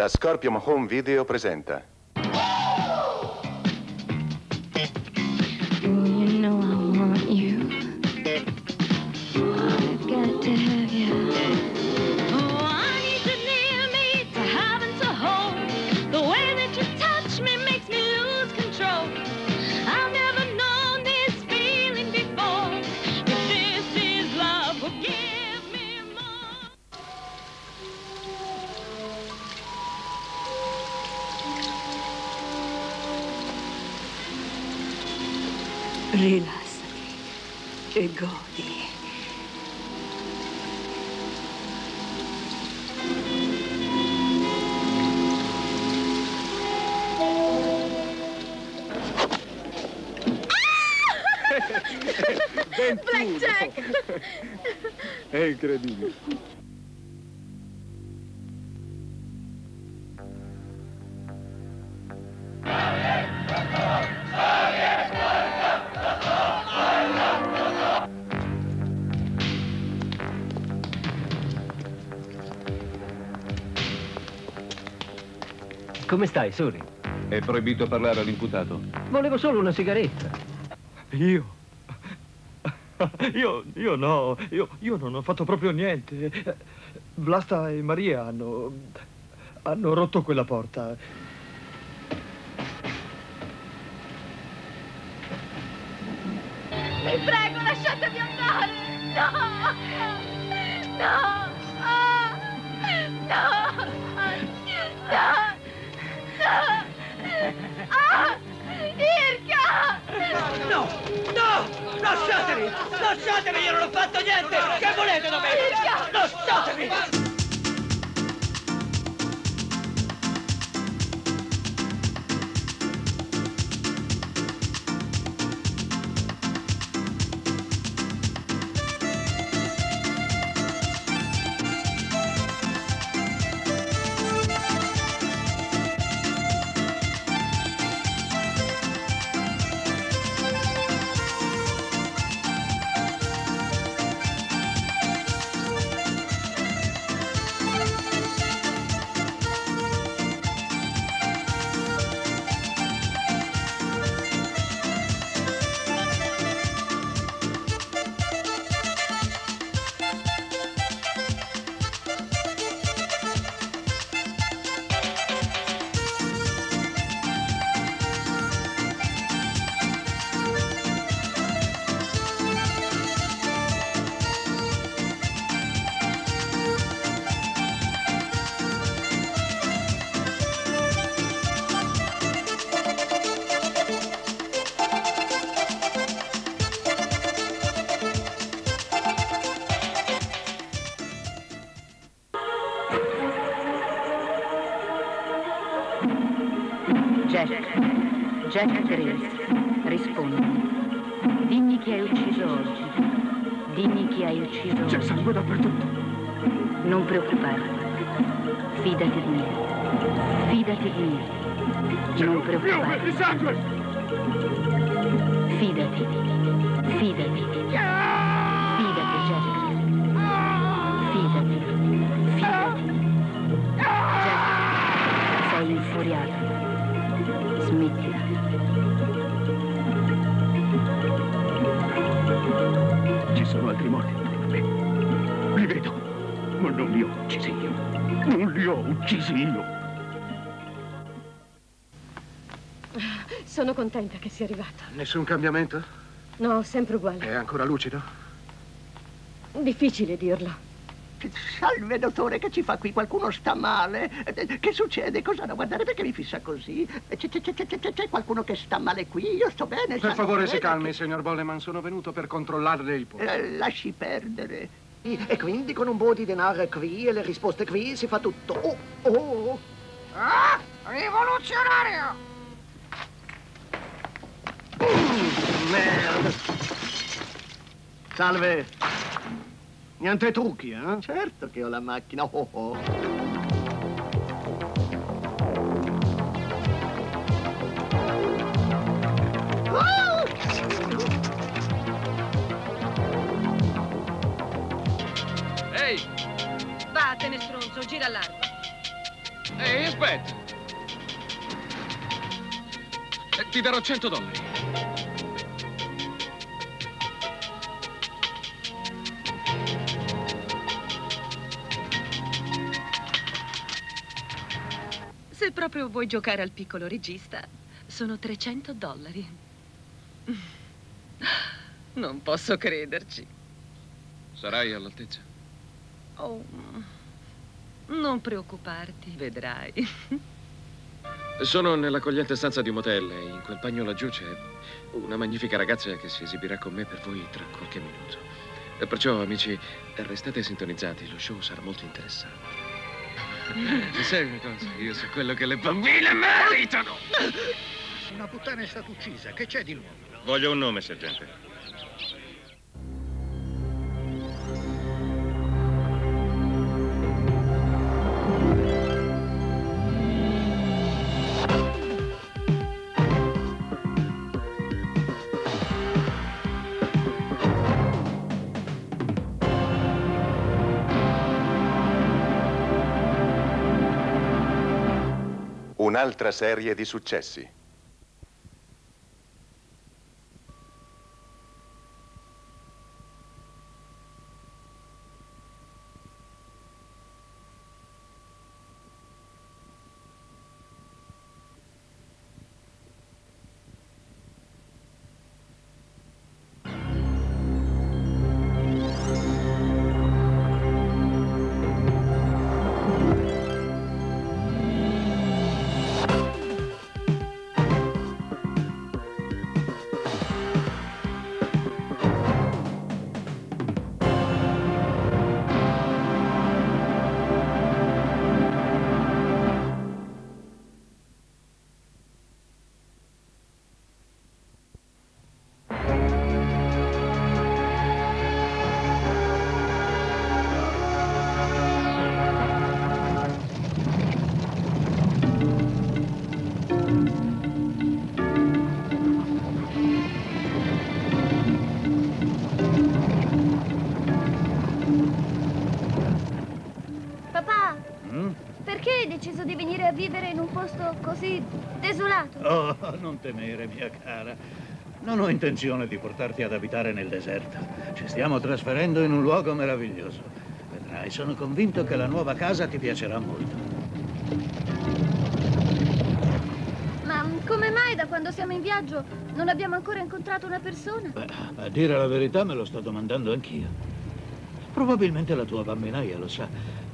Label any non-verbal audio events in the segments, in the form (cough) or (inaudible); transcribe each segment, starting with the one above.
La Scorpion Home Video presenta. Come stai, Suri? È proibito parlare all'imputato. Volevo solo una sigaretta. Io? Io, io no, io, io non ho fatto proprio niente. Vlasta e Maria hanno, hanno rotto quella porta. Vi prego, lasciatemi andare! No! No! Ah! No! No! No! Ah! Irka! No! No! Lasciatemi! Lasciatemi! Io non ho fatto niente! Che volete da me? Irka! Lasciatemi! Preoccuparti. sangue! Fidati. Fidati. Fidati, Jack. Fidati. Fidati. Jack, sei infuriato. Smettila. Ci sono altri morti. Li vedo, ma non li ho uccisi io. Non li ho uccisi io. Sono contenta che sia arrivato. Nessun cambiamento? No, sempre uguale. È ancora lucido? Difficile dirlo. Salve, dottore, che ci fa qui? Qualcuno sta male? Che succede? Cosa da guardare? Perché mi fissa così? C'è, c'è- c'è- c'è- c'è- c'è qualcuno che sta male qui? Io sto bene. Per favore, si calmi, che- signor Bolleman. Sono venuto per controllarle il polso. Eh, lasci perdere. E quindi con un po' di denaro qui e le risposte qui si fa tutto. Oh, oh. Ah! Rivoluzionario! Merda. Salve. Niente trucchi, eh? Certo che ho la macchina. Oh, oh. Ehi! Vattene, stronzo, gira a largo. Ehi, aspetta. Ti darò 100 dollari. Se proprio vuoi giocare al piccolo regista, sono 300 dollari. Non posso crederci. Sarai all'altezza? Oh, non preoccuparti, vedrai. Sono nell'accogliente stanza di un motel e in quel bagno laggiù c'è una magnifica ragazza che si esibirà con me per voi tra qualche minuto. E perciò, amici, restate sintonizzati, lo show sarà molto interessante. (laughs) Ti sai una cosa? Io so quello che le bambine meritano! Una puttana è stata uccisa. Che c'è di nuovo? Voglio un nome, sergente. Un'altra serie di successi. Posto così desolato? Oh, non temere, mia cara. Non ho intenzione di portarti ad abitare nel deserto. Ci stiamo trasferendo in un luogo meraviglioso. Vedrai, sono convinto che la nuova casa ti piacerà molto. Ma come mai da quando siamo in viaggio non abbiamo ancora incontrato una persona? A dire la verità me lo sto domandando anch'io. Probabilmente la tua bambinaia lo sa.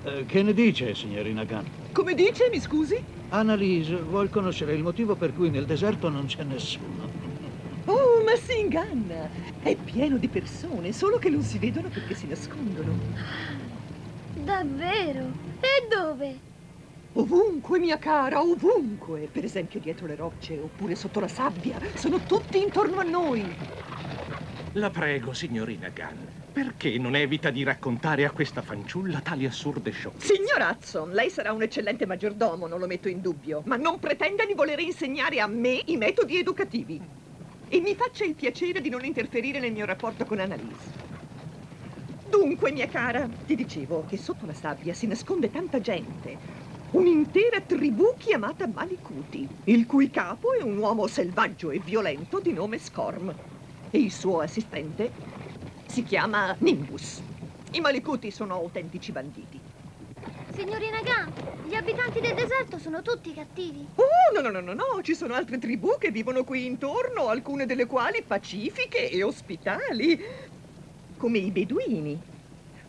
Eh, che ne dice, signorina Gunn? Come dice, mi scusi? Annalise vuol conoscere il motivo per cui nel deserto non c'è nessuno. Oh, ma si inganna! È pieno di persone, solo che non si vedono perché si nascondono. Davvero? E dove? Ovunque, mia cara, ovunque. Per esempio dietro le rocce, oppure sotto la sabbia. Sono tutti intorno a noi. La prego, signorina Gunn, perché non evita di raccontare a questa fanciulla tali assurde sciocchezze? Signorazzo, lei sarà un eccellente maggiordomo, non lo metto in dubbio, ma non pretenda di voler insegnare a me i metodi educativi. E mi faccia il piacere di non interferire nel mio rapporto con Annalise. Dunque, mia cara, ti dicevo che sotto la sabbia si nasconde tanta gente. Un'intera tribù chiamata Malicuti, il cui capo è un uomo selvaggio e violento di nome Scorm. E il suo assistente si chiama Nimbus. I Malicuti sono autentici banditi. Signorina Gunn, gli abitanti del deserto sono tutti cattivi. Oh, no, no, no, no, no, ci sono altre tribù che vivono qui intorno, alcune delle quali pacifiche e ospitali, come i beduini.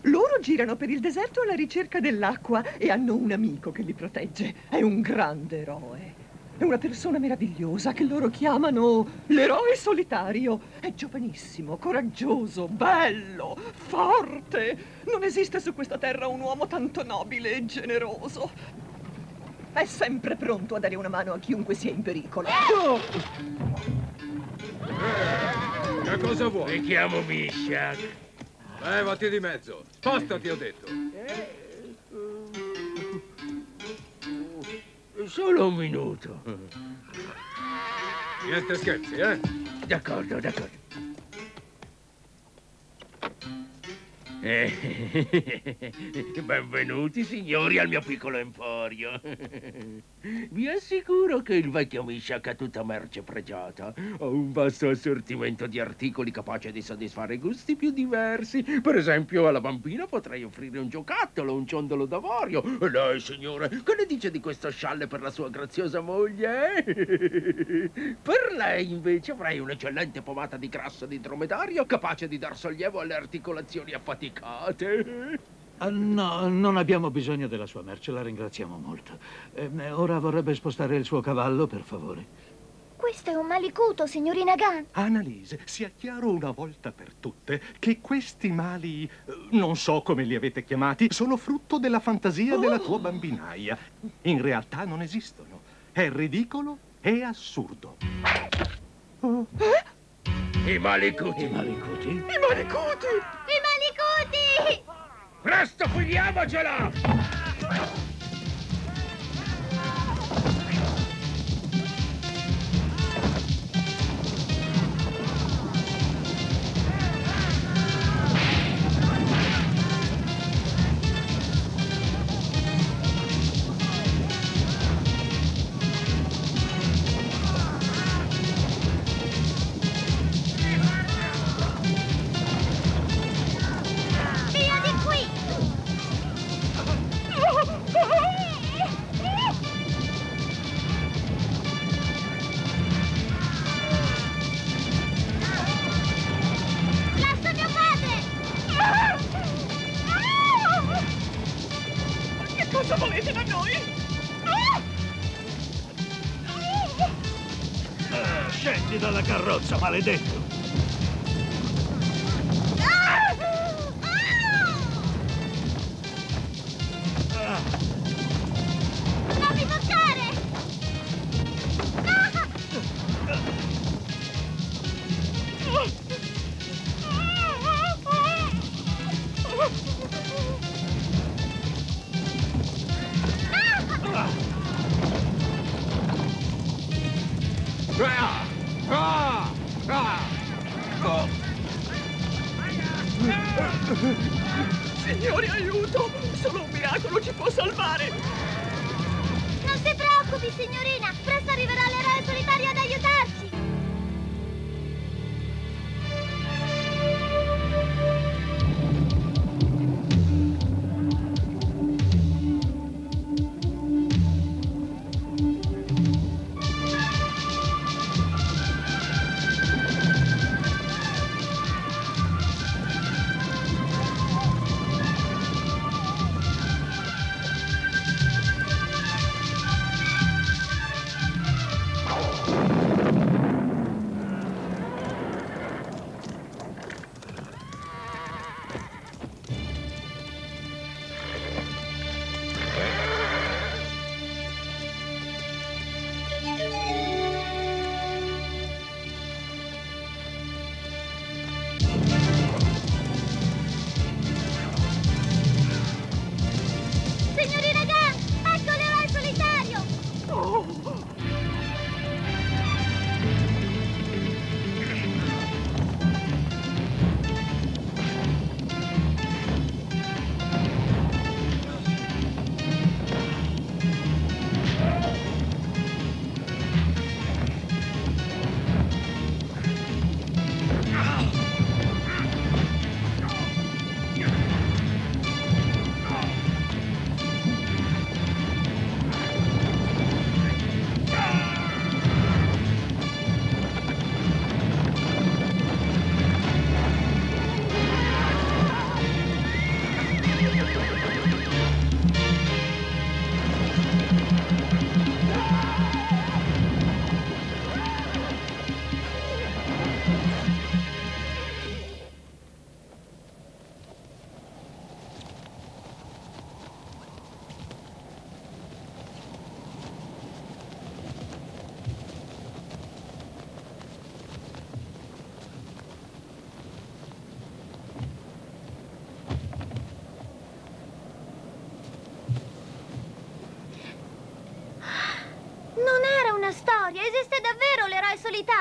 Loro girano per il deserto alla ricerca dell'acqua e hanno un amico che li protegge. È un grande eroe. È una persona meravigliosa che loro chiamano l'eroe solitario. È giovanissimo, coraggioso, bello, forte. Non esiste su questa terra un uomo tanto nobile e generoso. È sempre pronto a dare una mano a chiunque sia in pericolo. Oh! Che cosa vuoi? Mi chiamo Mishak. Levati di mezzo. Spostati, ho detto. Solo un minuto. Niente scherzi, eh? D'accordo, d'accordo. (laughs) Benvenuti signori al mio piccolo emporio. (laughs) Vi assicuro che il vecchio Mishak ha tutta merce pregiata. Ho un vasto assortimento di articoli capace di soddisfare gusti più diversi. Per esempio, alla bambina potrei offrire un giocattolo, un ciondolo d'avorio. E lei, signore, che ne dice di questo scialle per la sua graziosa moglie? (laughs) per lei, invece, avrei un'eccellente pomata di grasso di dromedario capace di dar sollievo alle articolazioni affaticate. Ah, no, non abbiamo bisogno della sua merce, la ringraziamo molto. Eh, ora vorrebbe spostare il suo cavallo, per favore. Questo è un malicuto, signorina Gunn. Annalise, sia chiaro una volta per tutte che questi mali, eh, non so come li avete chiamati, sono frutto della fantasia della tua bambinaia. In realtà non esistono. È ridicolo e assurdo. I malicuti. I malicuti? I malicuti! I malicuti! Presto, finiamocela! holiday.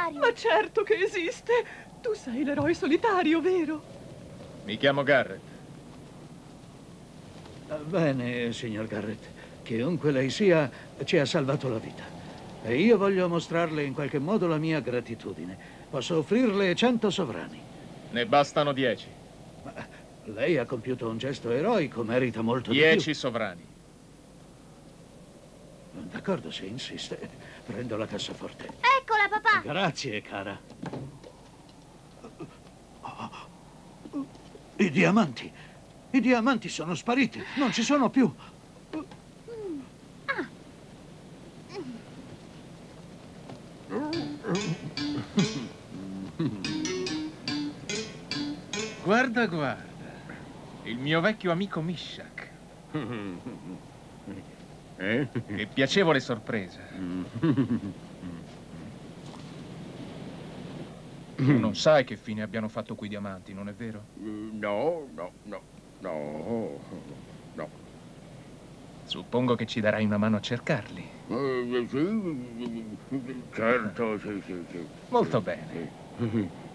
Solitario! Ma certo che esiste! Tu sei l'eroe solitario, vero? Mi chiamo Garrett. Bene, signor Garrett. Chiunque lei sia, ci ha salvato la vita. E io voglio mostrarle in qualche modo la mia gratitudine. Posso offrirle cento sovrani. Ne bastano dieci. Lei ha compiuto un gesto eroico, merita molto di Dieci più. sovrani. D'accordo, se insiste. Prendo la cassaforte. Eccola, papà! Grazie, cara. I diamanti. I diamanti sono spariti. Non ci sono più. Guarda, guarda. Il mio vecchio amico Mishak. Eh? (laughs) Che piacevole sorpresa. (laughs) Tu non sai che fine abbiano fatto quei diamanti, non è vero? No, no, no, no, no. Suppongo che ci darai una mano a cercarli. Eh, sì, certo, sì, sì, sì. Molto bene. (laughs)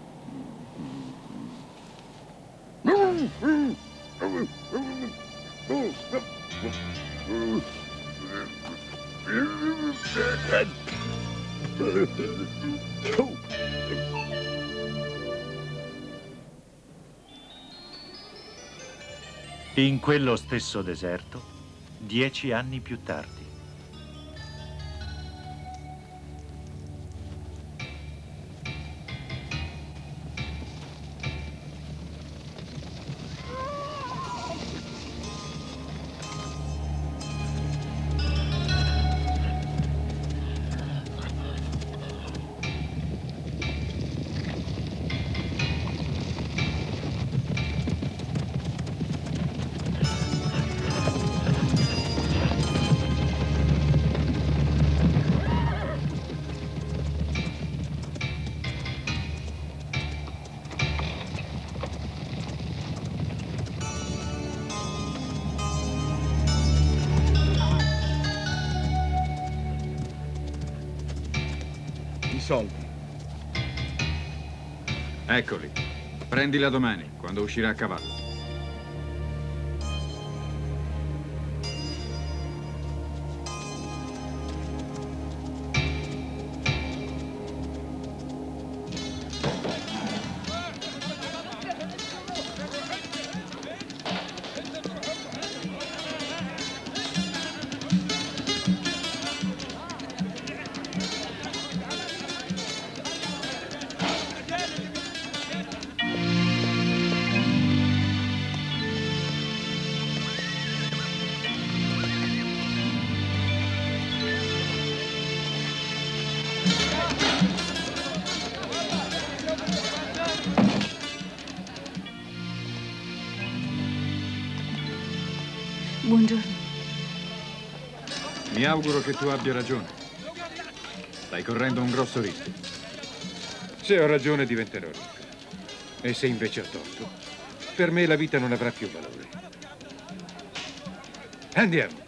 In quello stesso deserto, dieci anni più tardi. Soldi. Eccoli. Prendila domani, quando uscirà a cavallo. Auguro che tu abbia ragione. Stai correndo un grosso rischio. Se ho ragione diventerò ricco. E se invece ho torto, per me la vita non avrà più valore. Andiamo.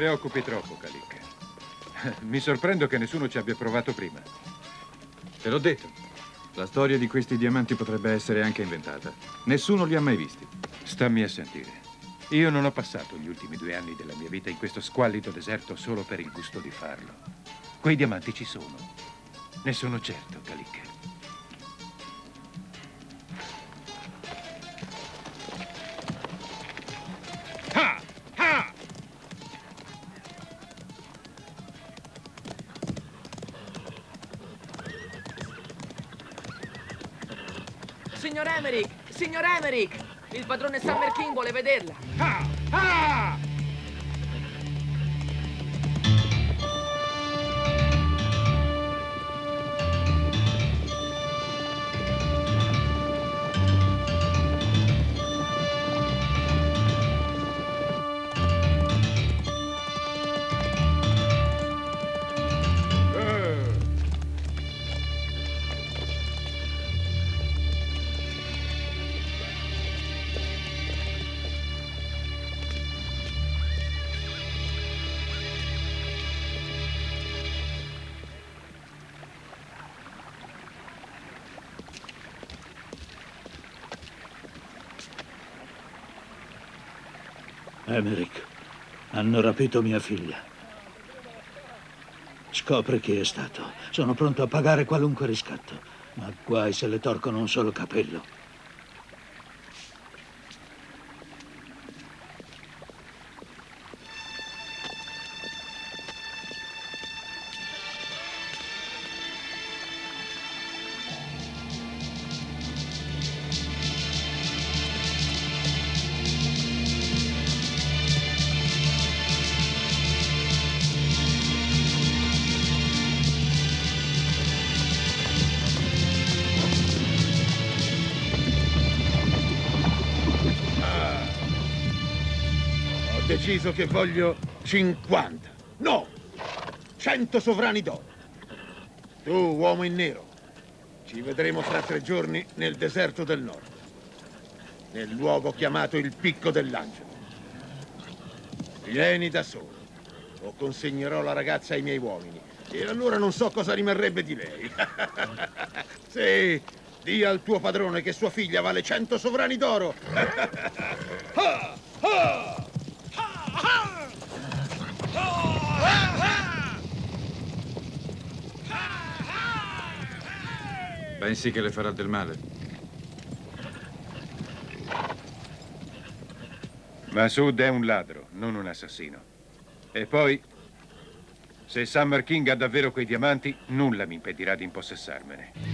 Preoccupi troppo, Kalik. Mi sorprendo che nessuno ci abbia provato prima. Te l'ho detto. La storia di questi diamanti potrebbe essere anche inventata. Nessuno li ha mai visti. Stammi a sentire. Io non ho passato gli ultimi due anni della mia vita in questo squallido deserto solo per il gusto di farlo. Quei diamanti ci sono. Ne sono certo, Calic. Emerick! Il padrone Summer King vuole vederla. Ah! Emerick, hanno rapito mia figlia. Scopri chi è stato. Sono pronto a pagare qualunque riscatto. Ma guai se le torcono un solo capello. Deciso che voglio 50. No! 100 sovrani d'oro. Tu, uomo in nero, ci vedremo fra tre giorni nel deserto del nord, nel luogo chiamato il Picco dell'Angelo. Vieni da solo, o consegnerò la ragazza ai miei uomini, e allora non so cosa rimarrebbe di lei. (laughs) sì, di al tuo padrone che sua figlia vale 100 sovrani d'oro. (laughs) Ah, ah! Pensi che le farà del male? Masud è un ladro, non un assassino. E poi, se Summer King ha davvero quei diamanti, nulla mi impedirà di impossessarmene.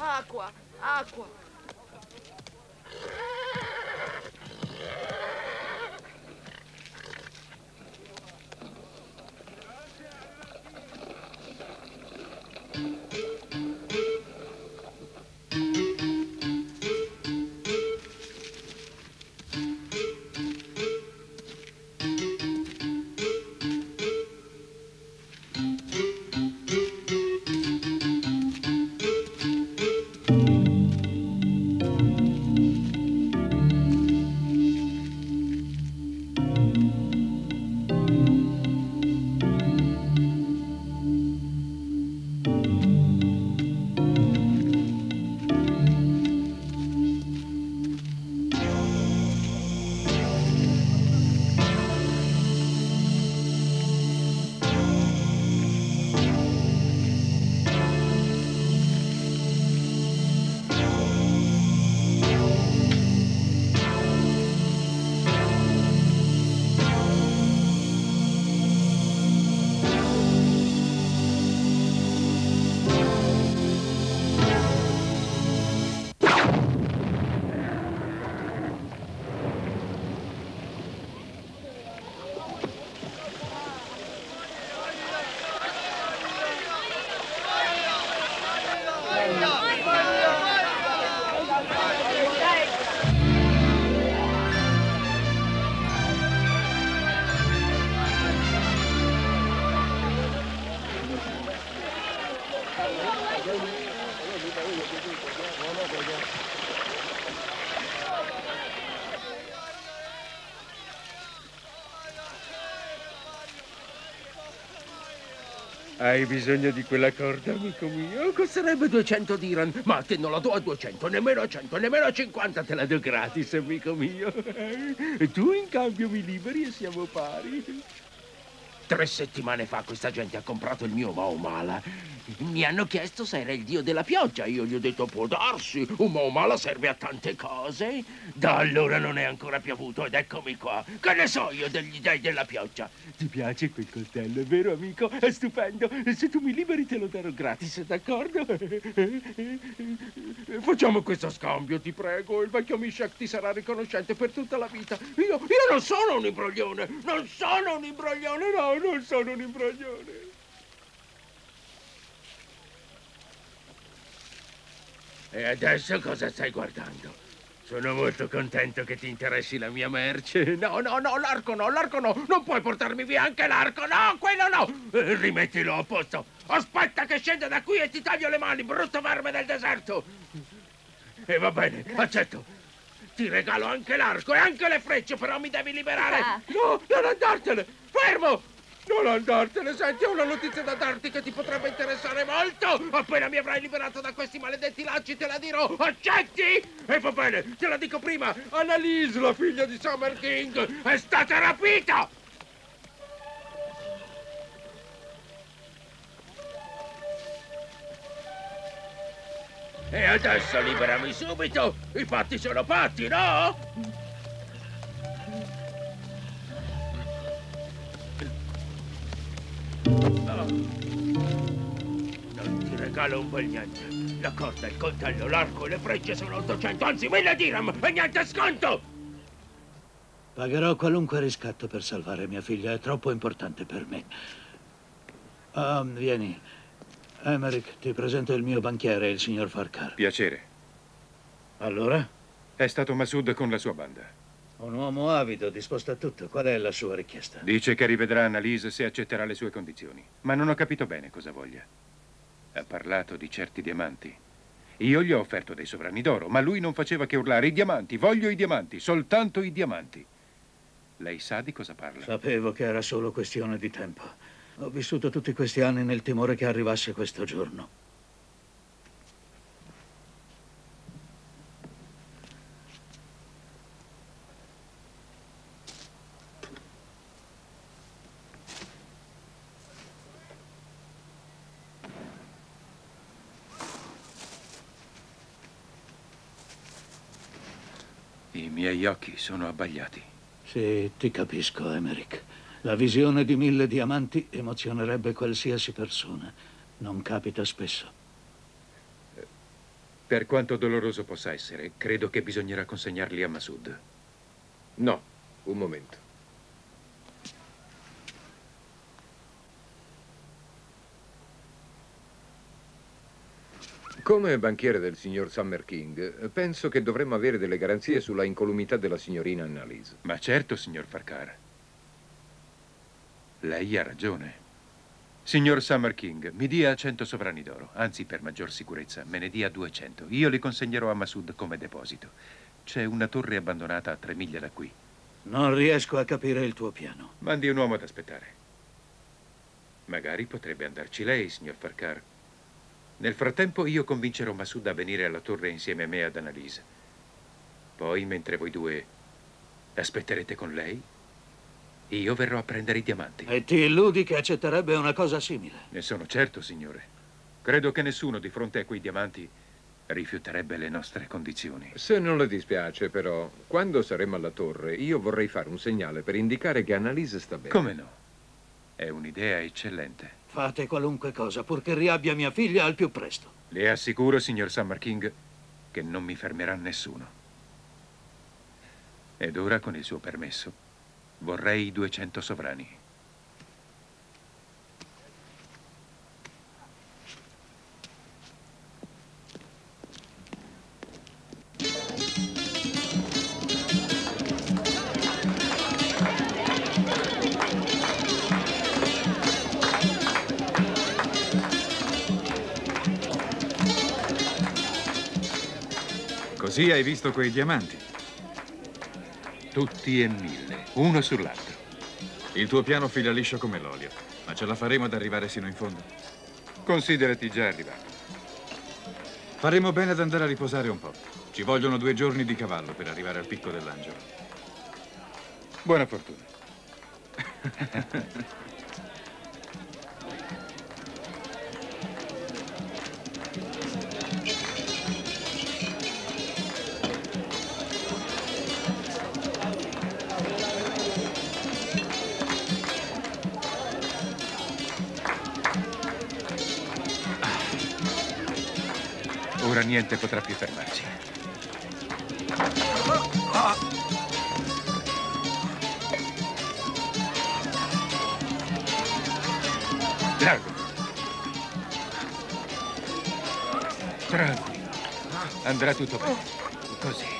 Ah, quoi. Hai bisogno di quella corda, amico mio? Costerebbe 200 diran, ma te non la do a 200, nemmeno a 100, nemmeno a 50, te la do gratis, amico mio. E tu in cambio mi liberi e siamo pari. Tre settimane fa questa gente ha comprato il mio Maomala. Mi hanno chiesto se era il dio della pioggia. Io gli ho detto può darsi, un Maomala serve a tante cose. Da allora non è ancora piovuto ed eccomi qua. Che ne so io degli dei della pioggia? Ti piace quel coltello, è vero amico? È stupendo. Se tu mi liberi te lo darò gratis, d'accordo? Facciamo questo scambio, ti prego. Il vecchio Mishak ti sarà riconoscente per tutta la vita. Io, io non sono un imbroglione. Non sono un imbroglione, no, non sono un imbroglione. E adesso cosa stai guardando? Sono molto contento che ti interessi la mia merce. No, no, no, l'arco no, l'arco no. Non puoi portarmi via anche l'arco, no, quello no. Eh, rimettilo a posto. Aspetta che scenda da qui e ti taglio le mani, brutto verme del deserto. E va bene, accetto. Ti regalo anche l'arco e anche le frecce, però mi devi liberare. Ah. No, non andartene. Fermo. Non andartene, senti, ho una notizia da darti che ti potrebbe interessare molto. Appena mi avrai liberato da questi maledetti lacci te la dirò. Accetti? E va bene, te la dico prima. Annalise, la figlia di Summer King, è stata rapita. E adesso liberami subito! I patti sono patti, no? No. Non ti regalo un bel niente. La corda, il coltello, l'arco e le frecce sono 800, anzi 1000 dirham e niente sconto! Pagherò qualunque riscatto per salvare mia figlia, è troppo importante per me. Ah, vieni. Emerick, ti presento il mio banchiere, il signor Farcar. Piacere. Allora? È stato Massoud con la sua banda. Un uomo avido, disposto a tutto. Qual è la sua richiesta? Dice che rivedrà Annalise se accetterà le sue condizioni. Ma non ho capito bene cosa voglia. Ha parlato di certi diamanti. Io gli ho offerto dei sovrani d'oro, ma lui non faceva che urlare i diamanti, voglio i diamanti, soltanto i diamanti. Lei sa di cosa parla? Sapevo che era solo questione di tempo. Ho vissuto tutti questi anni nel timore che arrivasse questo giorno. Miei occhi sono abbagliati. Sì, ti capisco, Emerick. La visione di mille diamanti emozionerebbe qualsiasi persona. Non capita spesso. Per quanto doloroso possa essere, credo che bisognerà consegnarli a Massoud. No, un momento. Come banchiere del signor Summer King, penso che dovremmo avere delle garanzie sulla incolumità della signorina Annalise. Ma certo, signor Farcar. Lei ha ragione. Signor Summer King, mi dia 100 sovrani d'oro, anzi per maggior sicurezza me ne dia 200. Io li consegnerò a Massoud come deposito. C'è una torre abbandonata a tre miglia da qui. Non riesco a capire il tuo piano. Mandi un uomo ad aspettare. Magari potrebbe andarci lei, signor Farcar. Nel frattempo io convincerò Massoud a venire alla torre insieme a me ad Annalise. Poi, mentre voi due aspetterete con lei, io verrò a prendere i diamanti. E ti illudi che accetterebbe una cosa simile? Ne sono certo, signore. Credo che nessuno di fronte a quei diamanti rifiuterebbe le nostre condizioni. Se non le dispiace, però, quando saremo alla torre, io vorrei fare un segnale per indicare che Annalise sta bene. Come no? È un'idea eccellente. Fate qualunque cosa, purché riabbia mia figlia al più presto. Le assicuro, signor Summer King, che non mi fermerà nessuno. Ed ora, con il suo permesso, vorrei i 200 sovrani. Così hai visto quei diamanti? Tutti e mille, uno sull'altro. Il tuo piano fila liscio come l'olio. Ma ce la faremo ad arrivare sino in fondo? Considerati già arrivato. Faremo bene ad andare a riposare un po'. Ci vogliono due giorni di cavallo per arrivare al picco dell'angelo. Buona fortuna. (laughs) Ora niente potrà più fermarci. Largo. Tranquillo. Andrà tutto bene. Così.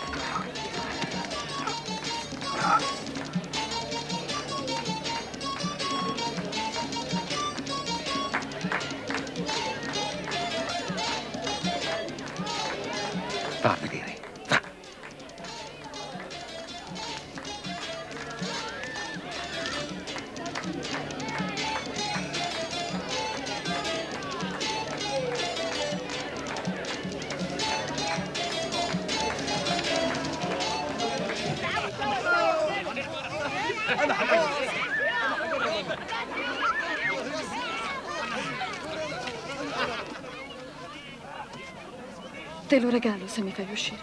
Te lo regalo se mi fai uscire.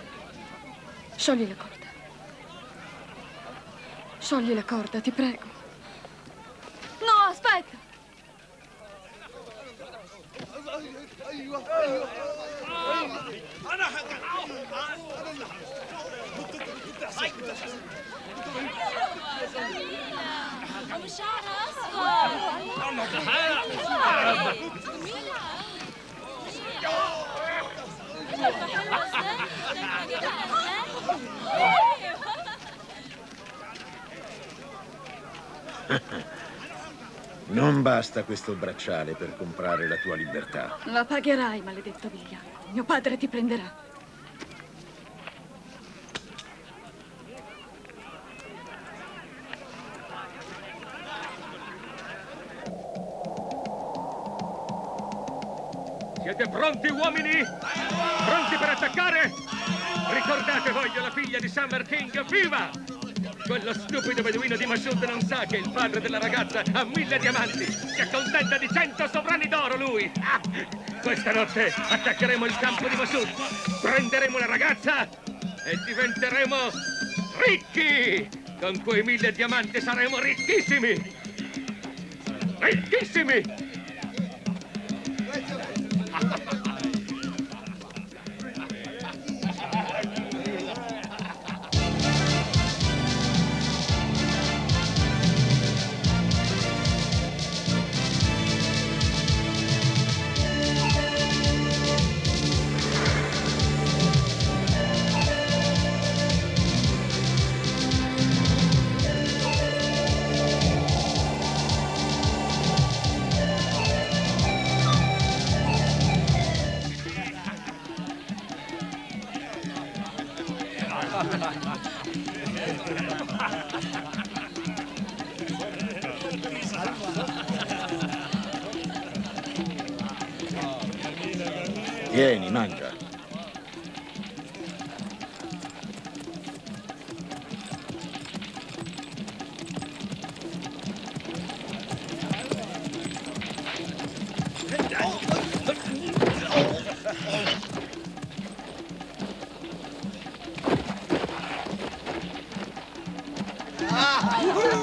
Sciogli la corda. Sciogli la corda, ti prego. No, aspetta! Non basta questo bracciale per comprare la tua libertà. La pagherai, maledetto vigliacco. Mio padre ti prenderà. Siete pronti, uomini? Pronti per attaccare? Ricordate, voglio la figlia di Summer King, viva! Quello stupido beduino di Mashoud non sa che il padre della ragazza ha mille diamanti. Si accontenta di cento sovrani d'oro, lui. Questa notte attaccheremo il campo di Mashoud, prenderemo la ragazza e diventeremo ricchi! Con quei mille diamanti saremo ricchissimi! Ricchissimi!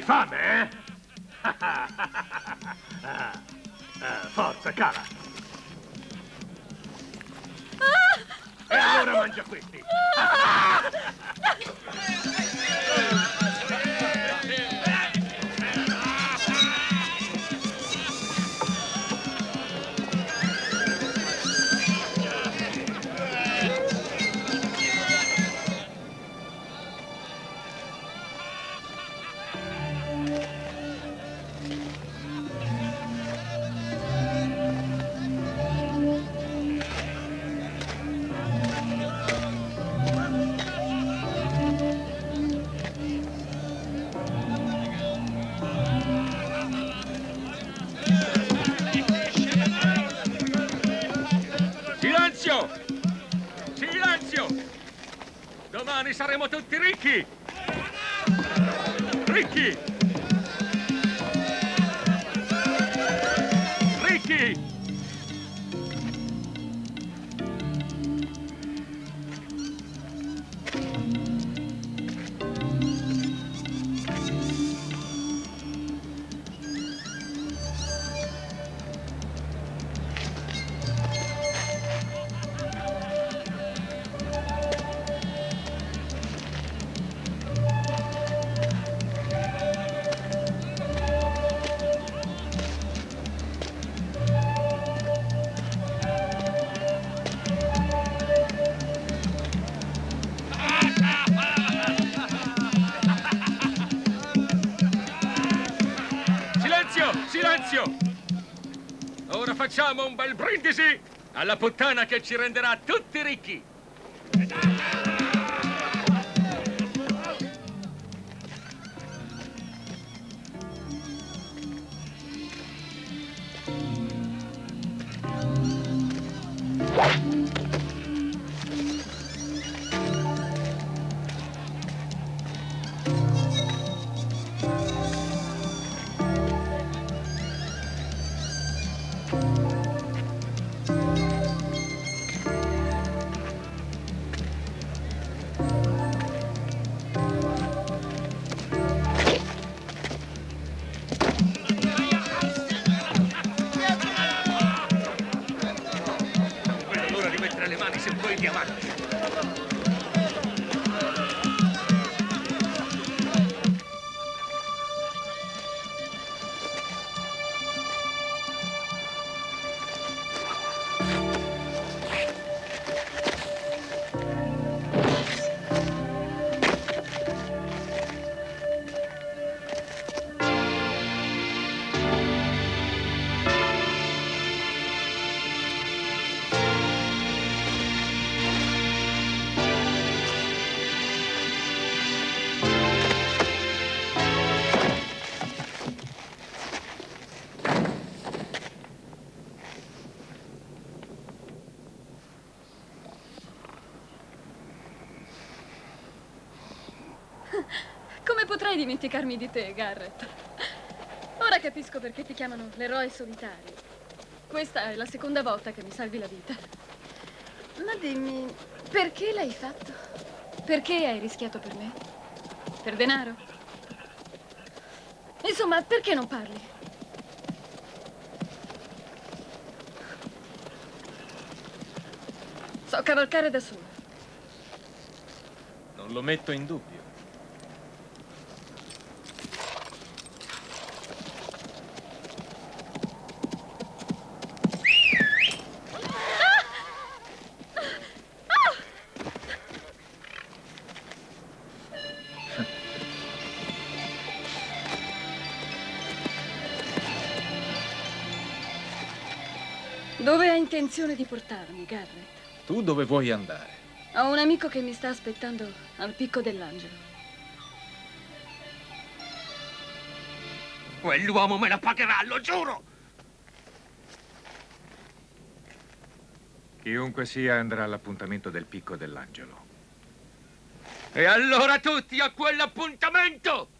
Hai fame, eh? Ah, (laughs) forza, cala. Saremo tutti ricchi! Ricchi! Alla puttana che ci renderà tutti ricchi! Dimenticarmi di te, Garrett? Ora capisco perché ti chiamano l'eroe solitario. Questa è la seconda volta che mi salvi la vita. Ma dimmi, perché l'hai fatto? Perché hai rischiato per me? Per denaro? Insomma, perché non parli? So cavalcare da solo. Non lo metto in dubbio. Intenzione di portarmi, Garrett? Tu dove vuoi andare? Ho un amico che mi sta aspettando al picco dell'angelo. Quell'uomo me la pagherà, lo giuro! Chiunque sia andrà all'appuntamento del picco dell'angelo. E allora tutti a quell'appuntamento!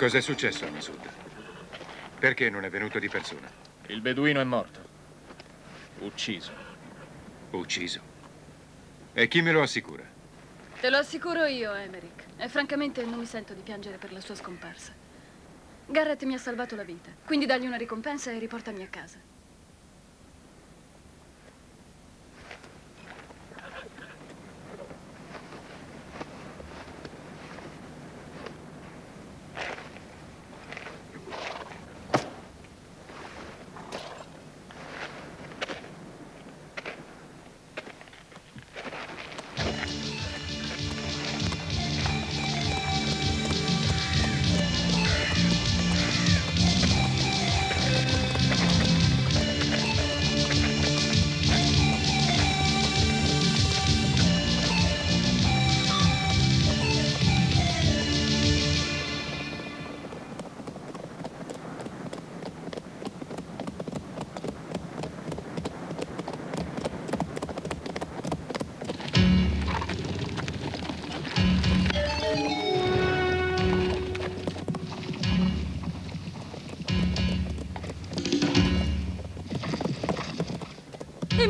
Cos'è successo a Masud? Perché non è venuto di persona? Il beduino è morto. Ucciso. Ucciso. E chi me lo assicura? Te lo assicuro io, Emerick. E francamente non mi sento di piangere per la sua scomparsa. Garrett mi ha salvato la vita, quindi dagli una ricompensa e riportami a casa.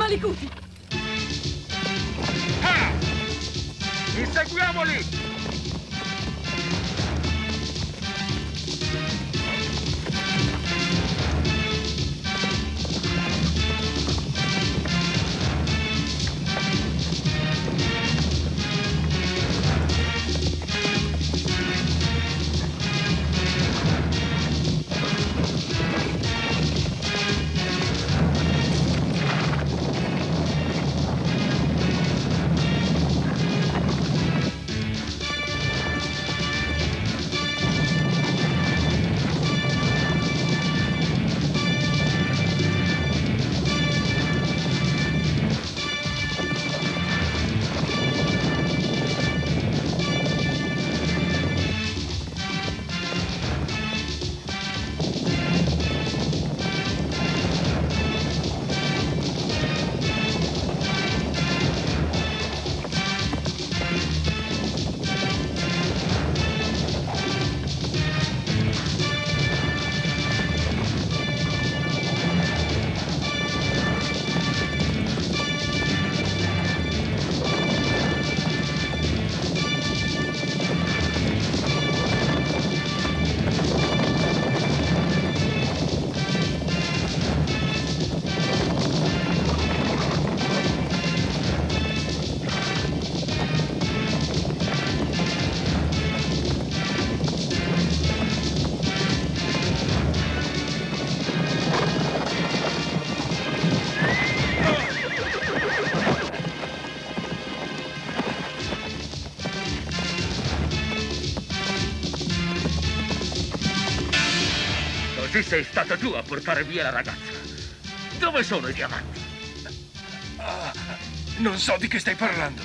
I malicuti! Inseguiamoli! Sei stato tu a portare via la ragazza. Dove sono i diamanti? Ah, non so di che stai parlando.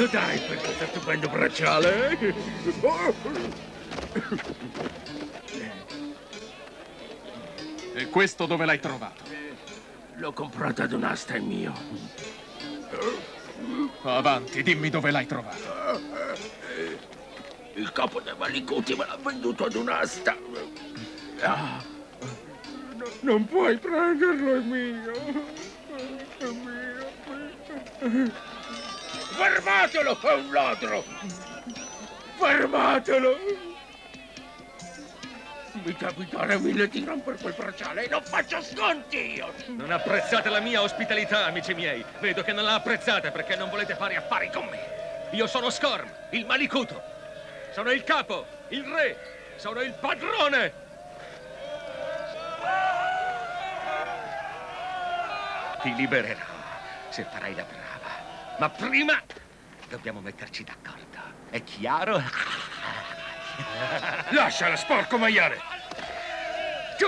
Quanto dai per questo stupendo bracciale? E questo dove l'hai trovato? L'ho comprato ad un'asta, è mio. Avanti, dimmi dove l'hai trovato. Il capo dei Malicuti me l'ha venduto ad un'asta. Ah, no- non puoi prenderlo, è mio. È mio. Fermatelo, è un ladro! Fermatelo! Mi capitare mille tiran per quel bracciale e non faccio sconti io! Non apprezzate la mia ospitalità, amici miei. Vedo che non la apprezzate perché non volete fare affari con me. Io sono Scorm, il Malicuto. Sono il capo, il re. Sono il padrone. Ti libererò se farai la brava. Ma prima dobbiamo metterci d'accordo. È chiaro? (laughs) Lasciala, sporco maiale! Tu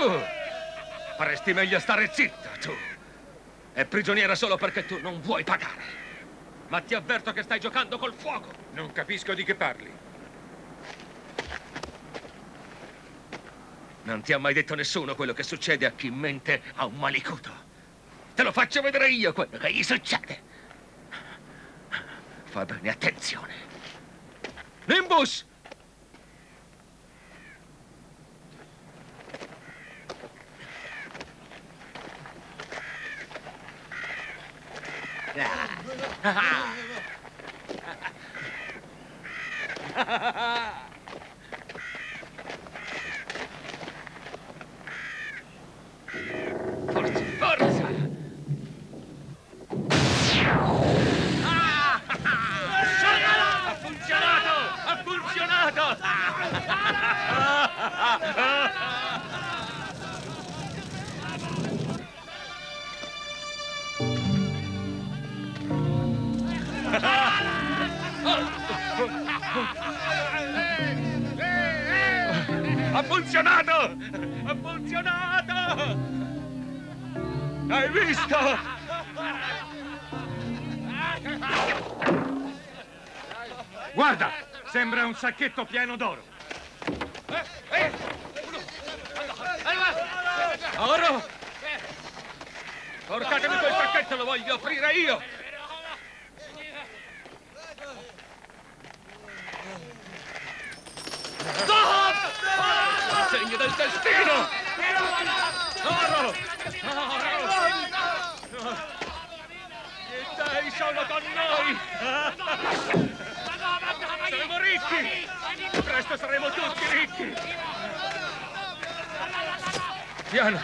faresti meglio stare zitto, tu. È prigioniera solo perché tu non vuoi pagare. Ma ti avverto che stai giocando col fuoco. Non capisco di che parli. Non ti ha mai detto nessuno quello che succede a chi mente a un malicuto. Te lo faccio vedere io quello che gli succede. Fa bene attenzione. Nimbus! Forza, (laughs) (laughs) sacchetto pieno d'oro. Oro! Portatemi quel pacchetto, lo voglio aprire io! Stop! Il segno del destino! Oro! Oro! Gli dei sono con noi! Saremo ricchi! Presto saremo tutti ricchi! Piano,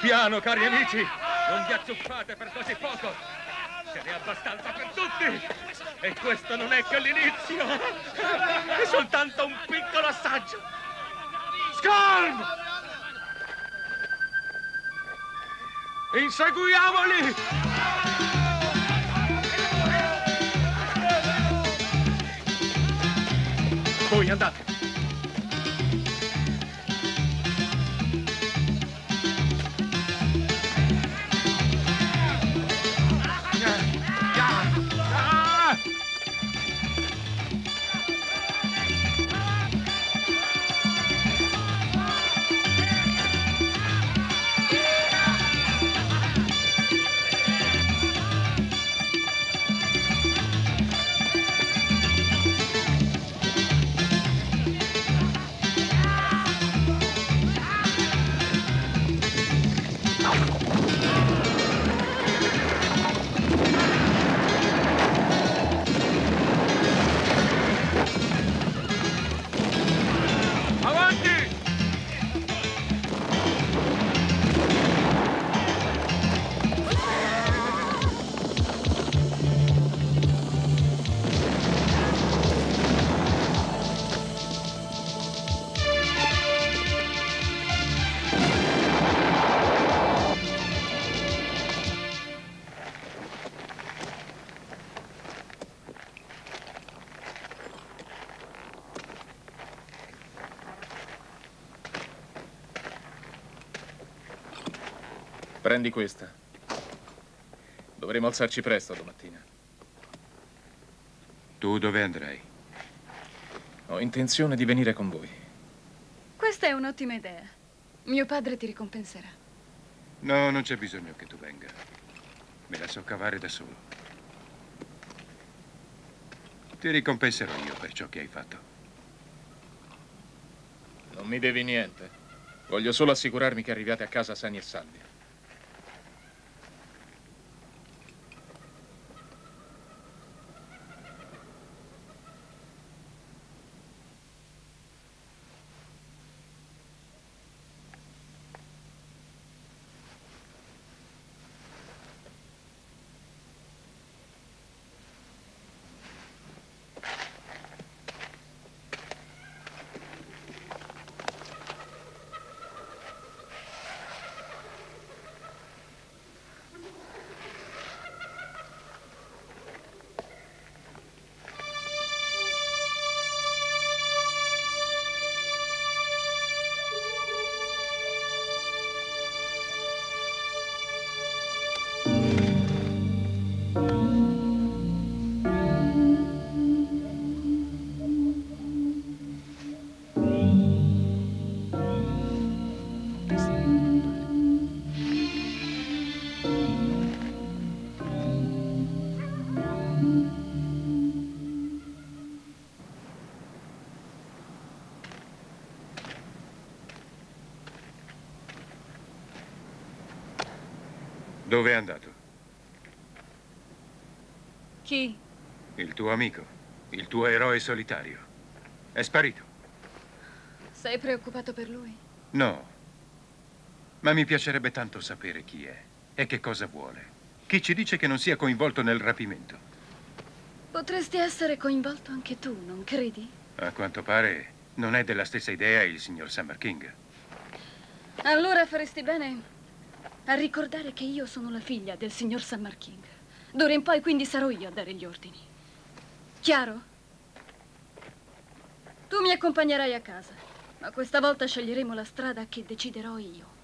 piano, cari amici! Non vi azzuffate per così poco! Ce n'è abbastanza per tutti! E questo non è che l'inizio! È soltanto un piccolo assaggio! Scorn! Inseguiamoli! Prendi questa. Dovremo alzarci presto domattina. Tu dove andrai? Ho intenzione di venire con voi. Questa è un'ottima idea. Mio padre ti ricompenserà. No, non c'è bisogno che tu venga. Me la so cavare da solo. Ti ricompenserò io per ciò che hai fatto. Non mi devi niente. Voglio solo assicurarmi che arriviate a casa sani e salvi. Dove è andato? Chi? Il tuo amico, il tuo eroe solitario. È sparito. Sei preoccupato per lui? No. Ma mi piacerebbe tanto sapere chi è e che cosa vuole. Chi ci dice che non sia coinvolto nel rapimento? Potresti essere coinvolto anche tu, non credi? A quanto pare non è della stessa idea il signor Summer King. Allora faresti bene a ricordare che io sono la figlia del signor Summer King. D'ora in poi quindi sarò io a dare gli ordini. Chiaro? Tu mi accompagnerai a casa, ma questa volta sceglieremo la strada che deciderò io.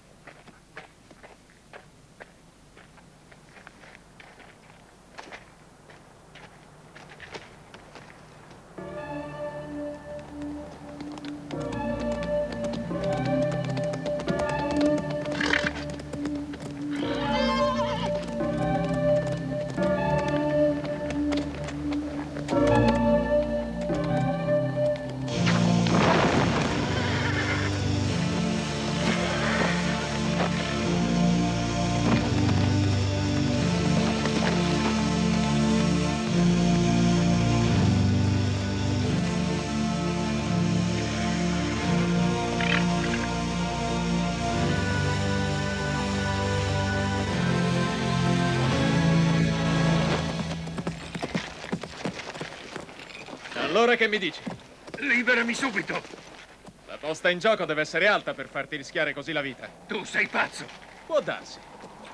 Allora che mi dici? Liberami subito! La posta in gioco deve essere alta per farti rischiare così la vita. Tu sei pazzo! Può darsi.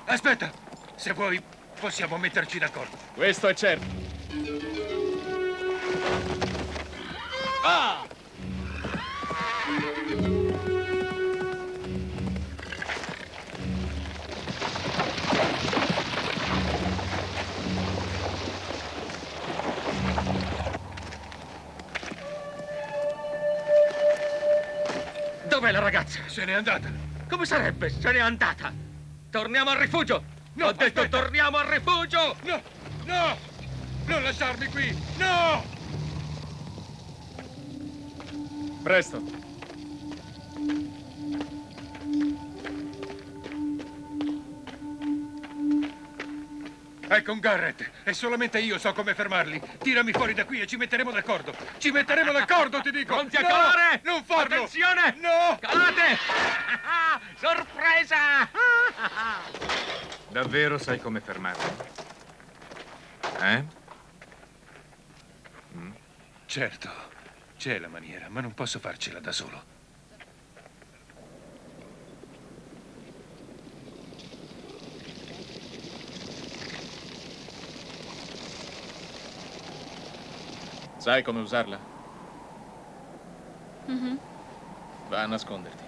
Aspetta! Se vuoi, possiamo metterci d'accordo. Questo è certo. Ah! Se n'è andata. Come sarebbe? Se n'è andata. Torniamo al rifugio. No, Ho detto aspetta. torniamo al rifugio. No, no! Non lasciarmi qui! No! Presto. Ecco un Garrett, e solamente io so come fermarli. Tirami fuori da qui e ci metteremo d'accordo. Ci metteremo d'accordo, ti dico. Pronti a No, calare? Non farlo! Attenzione! No! Calate! (laughs) Sorpresa! (laughs) Davvero sai come fermarli? Eh? Certo, c'è la maniera, ma non posso farcela da solo. Sai come usarla? Mhm. Va a nasconderti.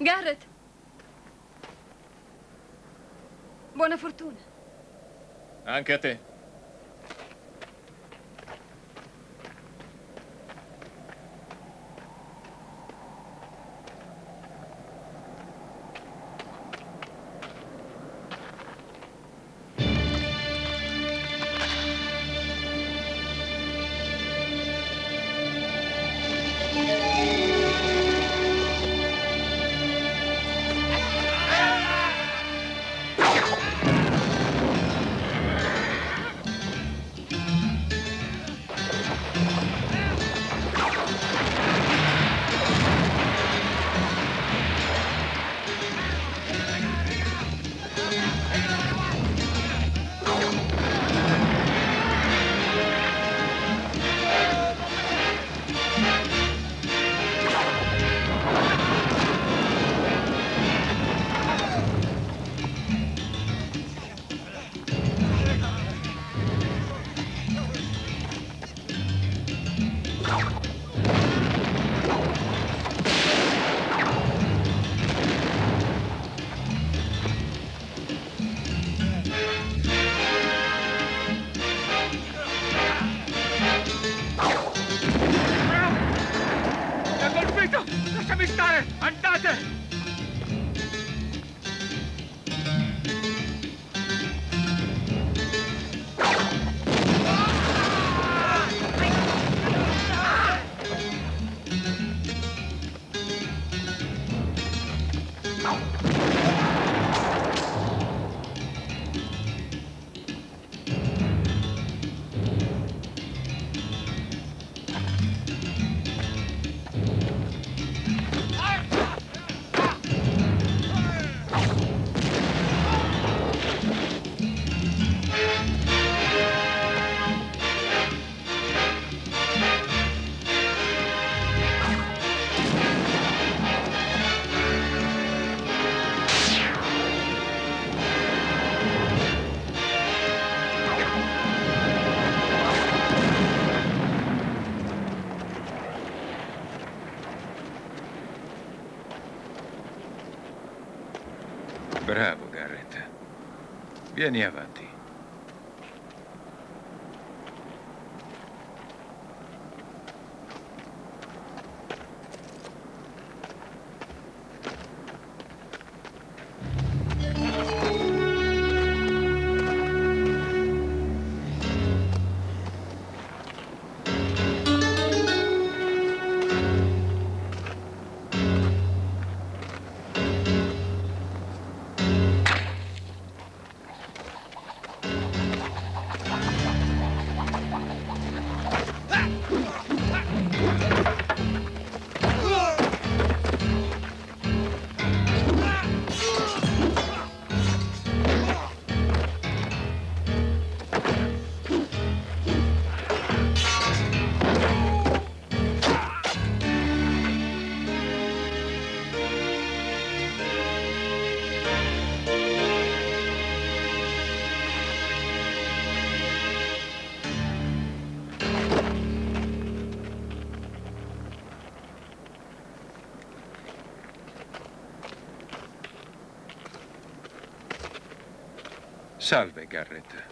Garrett! Buona fortuna. Anche a te. Vieni avanti. Salve, Garrett.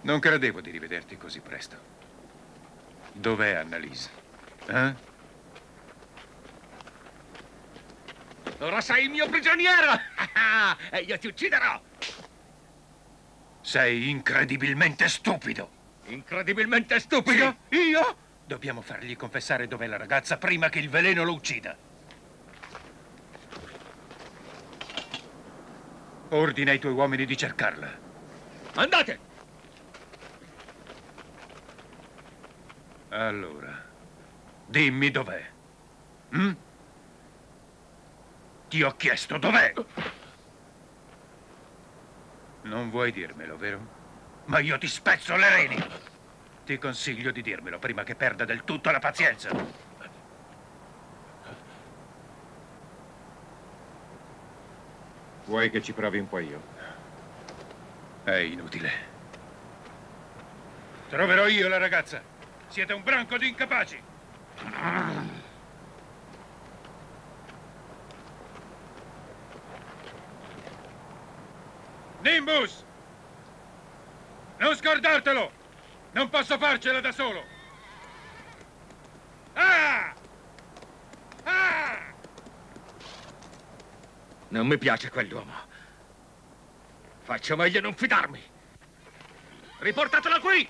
Non credevo di rivederti così presto. Dov'è Annalise? Eh? Ora sei il mio prigioniero! (laughs) e io ti ucciderò! Sei incredibilmente stupido. Incredibilmente stupido? Io? Dobbiamo fargli confessare dov'è la ragazza prima che il veleno lo uccida. Ordina ai tuoi uomini di cercarla. Andate! Allora, dimmi dov'è. Mm? Ti ho chiesto dov'è. Non vuoi dirmelo, vero? Ma io ti spezzo le reni. Ti consiglio di dirmelo prima che perda del tutto la pazienza. Vuoi che ci provi un po' io? È inutile. Troverò io la ragazza. Siete un branco di incapaci. Nimbus! Non scordartelo! Non posso farcela da solo! Ah! Ah! Non mi piace quell'uomo. Faccio meglio non fidarmi. Riportatela qui!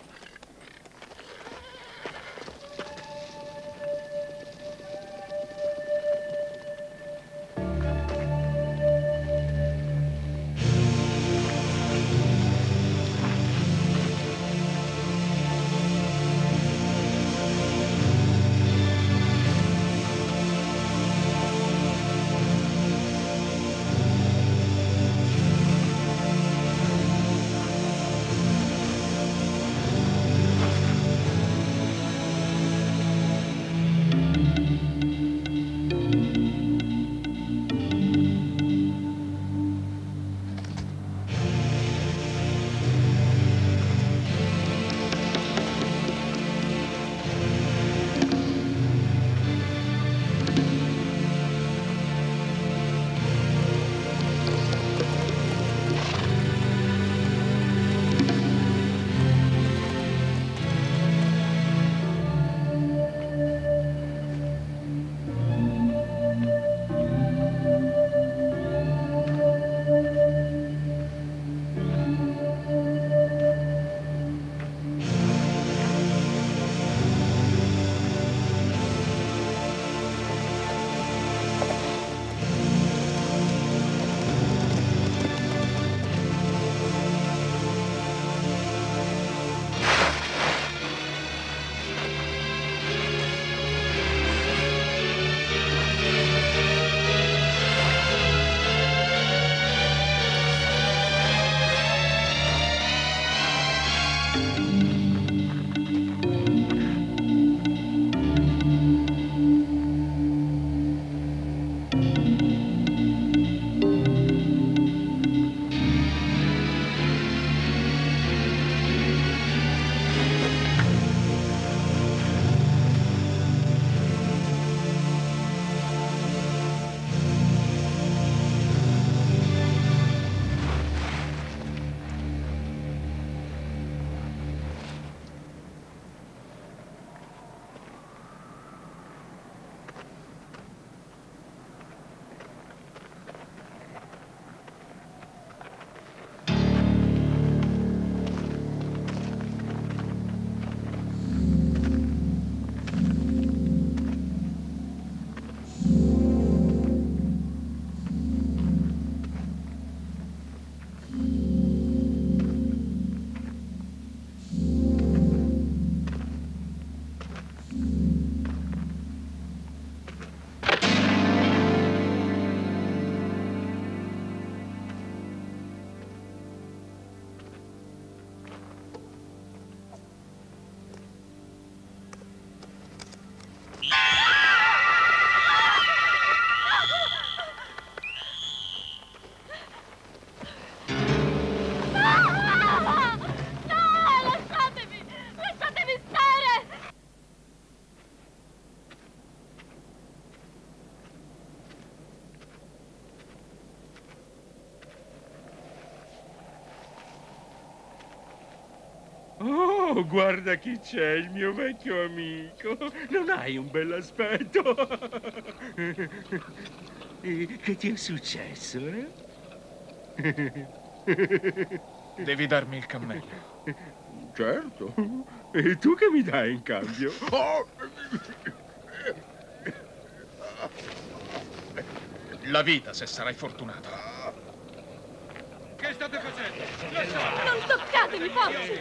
Oh, guarda chi c'è, il mio vecchio amico. Non hai un bell'aspetto. Che ti è successo, eh? Devi darmi il cammello. Certo. E tu che mi dai in cambio? Oh! La vita, se sarai fortunato. State facendo? Non toccatemi, Pozzi!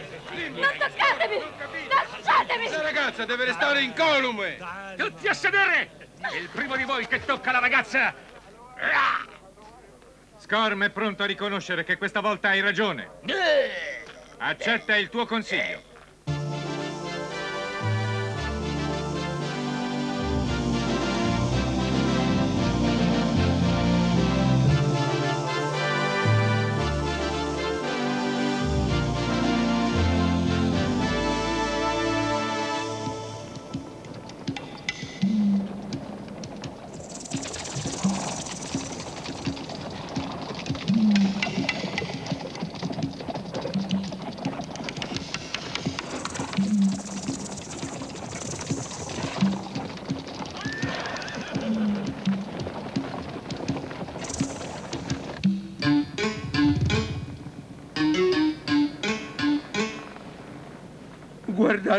Non toccatemi! Lasciatemi! Questa ragazza deve restare incolume! Tutti a sedere! Il primo di voi che tocca la ragazza... Scorm è pronto a riconoscere che questa volta hai ragione. Accetta il tuo consiglio.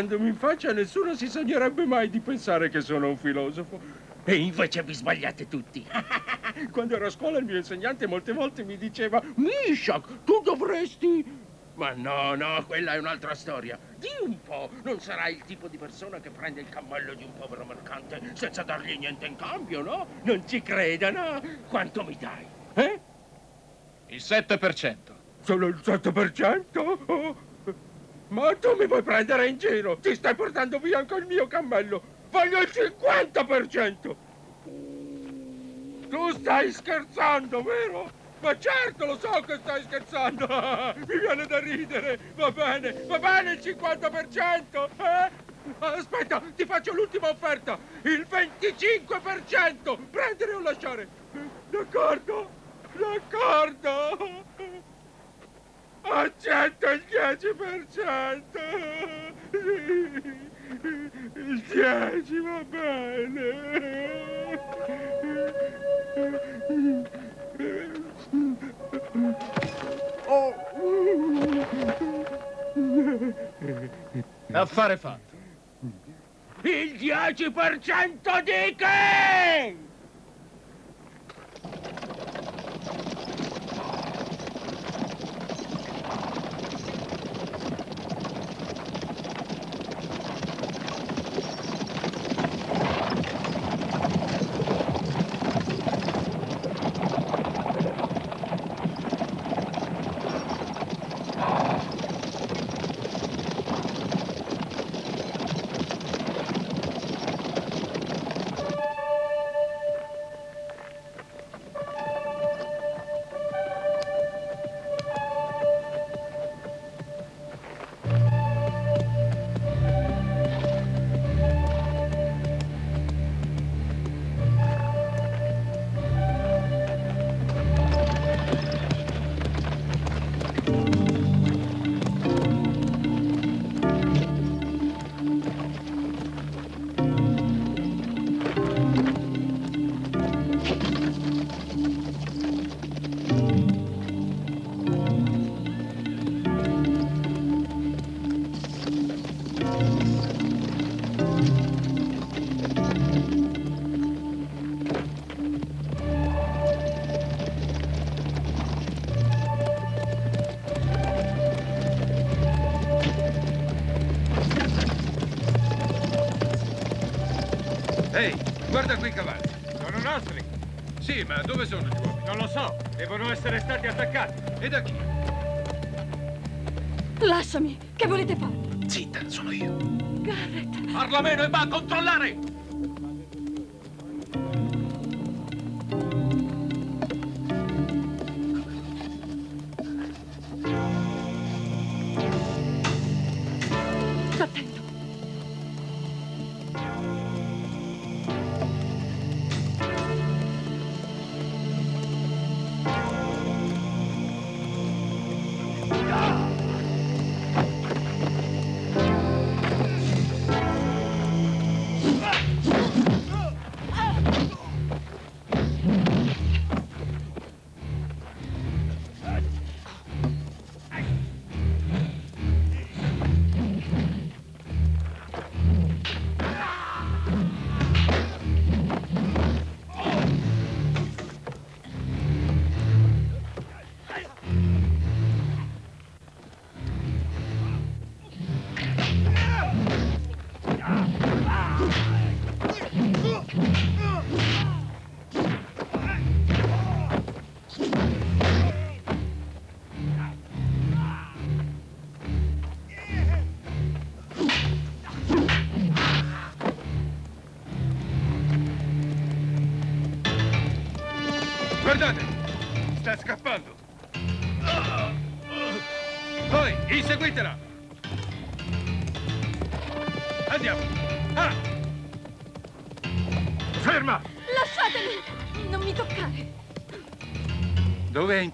Guardandomi in faccia, nessuno si sognerebbe mai di pensare che sono un filosofo. E invece vi sbagliate tutti. (laughs) Quando ero a scuola il mio insegnante molte volte mi diceva Mishak, tu dovresti... Ma no, no, quella è un'altra storia. Di un po', non sarai il tipo di persona che prende il cammello di un povero mercante senza dargli niente in cambio, no? Non ci creda, no? Quanto mi dai? Eh? Il 7%. Solo il 7%? Oh. Ma tu mi vuoi prendere in giro? Ti stai portando via anche il mio cammello! Voglio il 50%! Tu stai scherzando, vero? Ma certo lo so che stai scherzando! (laughs) Mi viene da ridere! Va bene, va bene il 50%! Eh? Aspetta, ti faccio l'ultima offerta! Il 25%! Prendere o lasciare! D'accordo? D'accordo! Accetto il 10%! Il 10 va bene! Oh. Affare fatto. Il 10% di che? Ma dove sono gli uomini? Non lo so. Devono essere stati attaccati. E da chi? Lasciami! Che volete fare? Zitta, sono io. Garrett! Parla meno e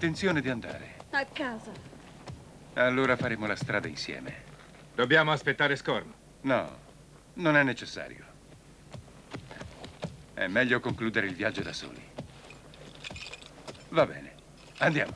intenzione di andare? A casa. Allora faremo la strada insieme. Dobbiamo aspettare Scorm. No, non è necessario. È meglio concludere il viaggio da soli. Va bene, andiamo.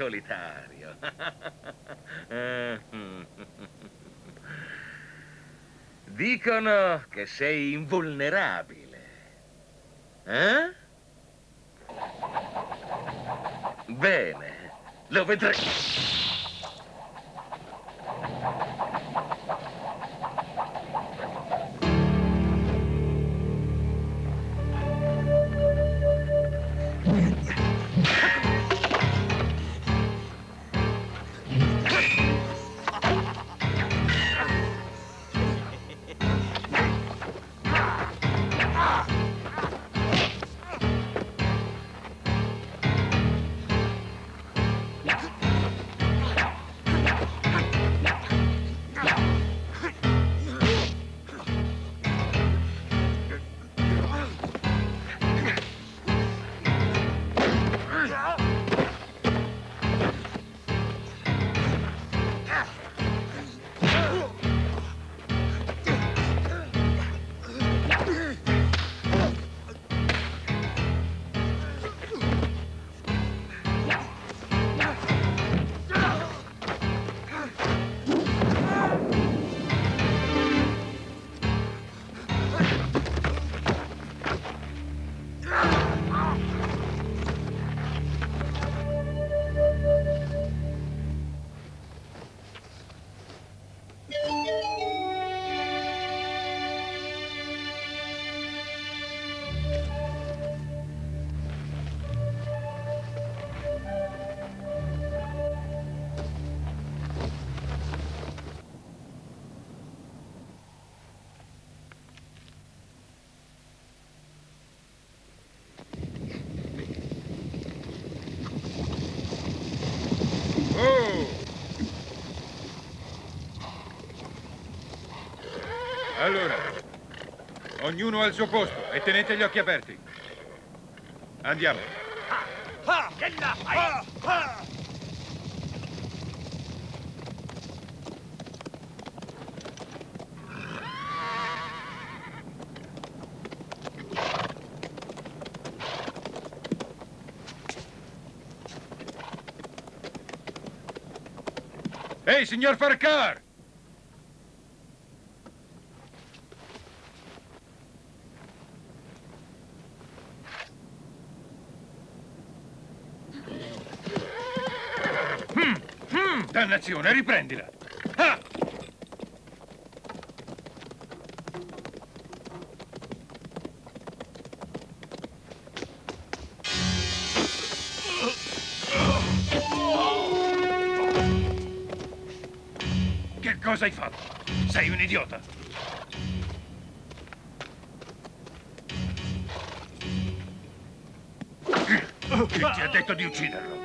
Solitario. (laughs) Dicono che sei invulnerabile. Eh? Bene, lo vedremo. Ognuno al suo posto e tenete gli occhi aperti. Andiamo. Ehi, signor Farcar! Hmm, dannazione, riprendila! Ah! Che cosa hai fatto? Sei un idiota! Chi ti ha detto di ucciderlo?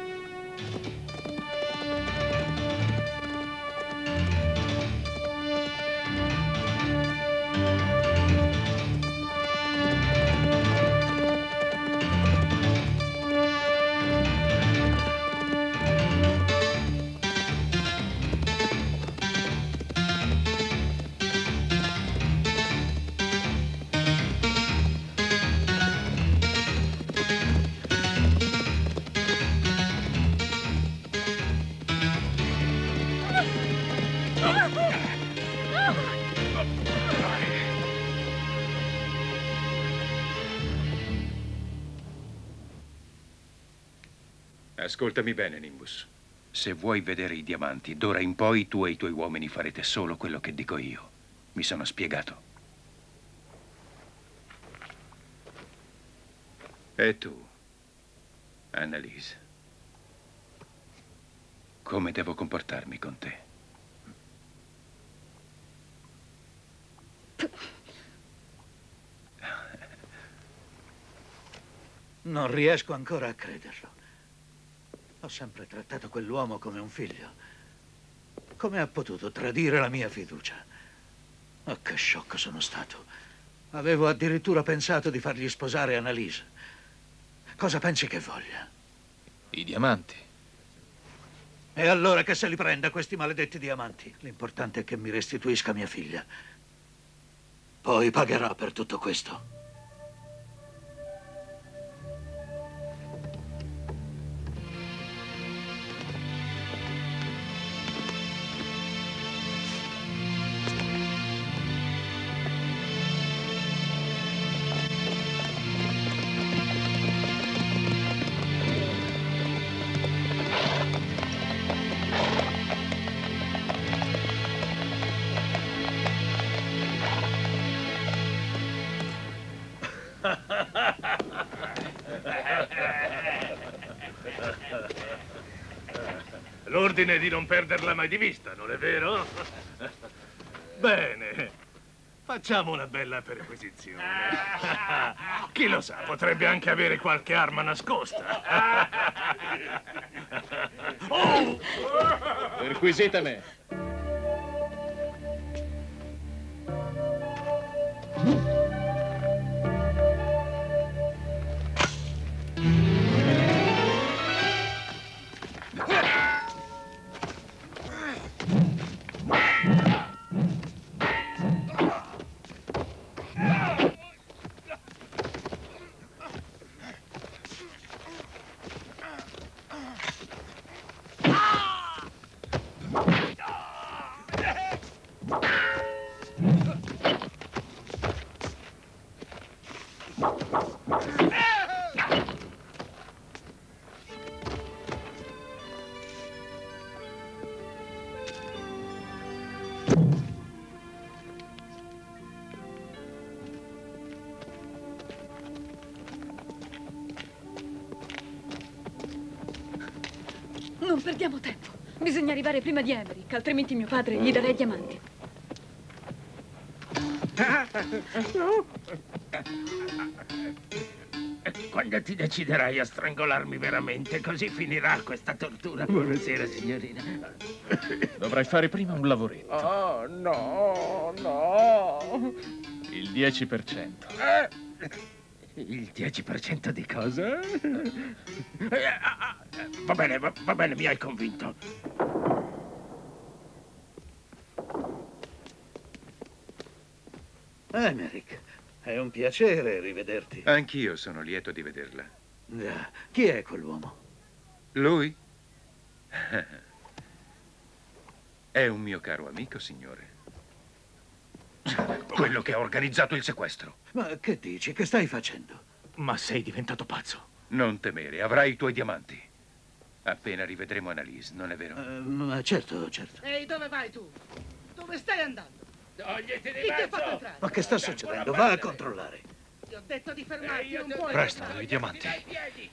Ascoltami bene, Nimbus. Se vuoi vedere i diamanti, d'ora in poi tu e i tuoi uomini farete solo quello che dico io. Mi sono spiegato. E tu, Annalise, come devo comportarmi con te? Non riesco ancora a crederlo. Ho sempre trattato quell'uomo come un figlio. Come ha potuto tradire la mia fiducia? Oh, che sciocco sono stato. Avevo addirittura pensato di fargli sposare Annalise. Cosa pensi che voglia? I diamanti. E allora che se li prenda questi maledetti diamanti? L'importante è che mi restituisca mia figlia. Poi pagherà per tutto questo. L'ordine di non perderla mai di vista, non è vero? (laughs) Bene. Facciamo una bella perquisizione. (laughs) Chi lo sa, potrebbe anche avere qualche arma nascosta. (laughs) Oh! Perquisite me. Arrivare prima di Emerick, altrimenti mio padre gli darà i diamanti. Quando ti deciderai a strangolarmi veramente, così finirà questa tortura. Buonasera, signorina. Dovrai fare prima un lavoretto. Oh, no, no. Il 10%. Eh, Il 10% di cosa? Eh, ah, ah, Va bene, va, va bene, mi hai convinto. Emerick, è un piacere rivederti. Anch'io sono lieto di vederla. Già, Chi è quell'uomo? Lui? (laughs) È un mio caro amico, signore. Quello che ha organizzato il sequestro. Ma che dici? Che stai facendo? Ma sei diventato pazzo. Non temere, avrai i tuoi diamanti. Appena rivedremo Annalise, non è vero? Eh, ma certo, certo. Ehi, dove vai tu? Dove stai andando? Togliti fatto entrare? Ma che sta succedendo? Va a controllare. Ti ho detto di fermarti, non puoi Prestano i diamanti.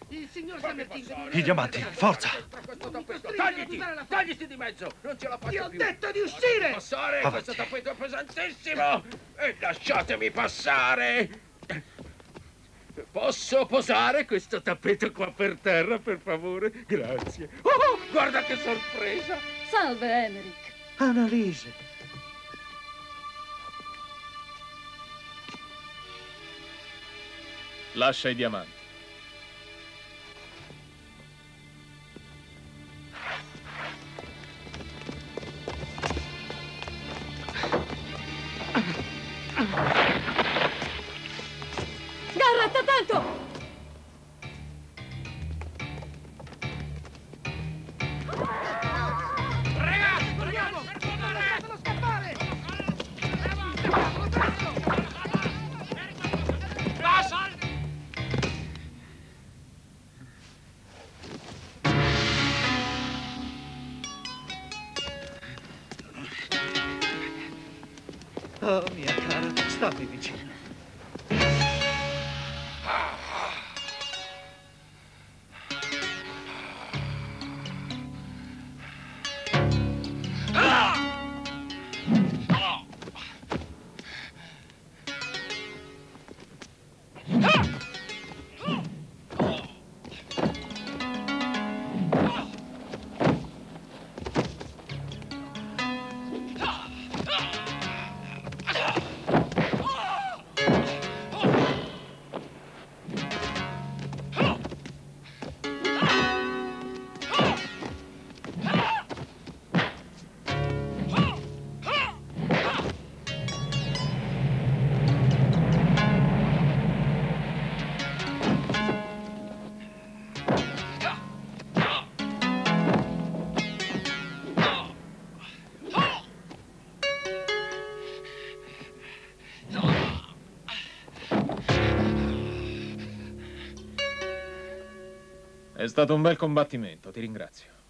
Il signor Summer King... I diamanti, forza! Togliti, togliti di mezzo, non ce la faccio Ti ho più. detto di uscire! Passare, Avanti. questo tappeto è pesantissimo! E lasciatemi passare! Posso posare questo tappeto qua per terra, per favore? Grazie. Oh, guarda che sorpresa! Salve, Emerick. Annalise. Lascia i diamanti. Garrett, attento! È stato un bel combattimento, ti ringrazio.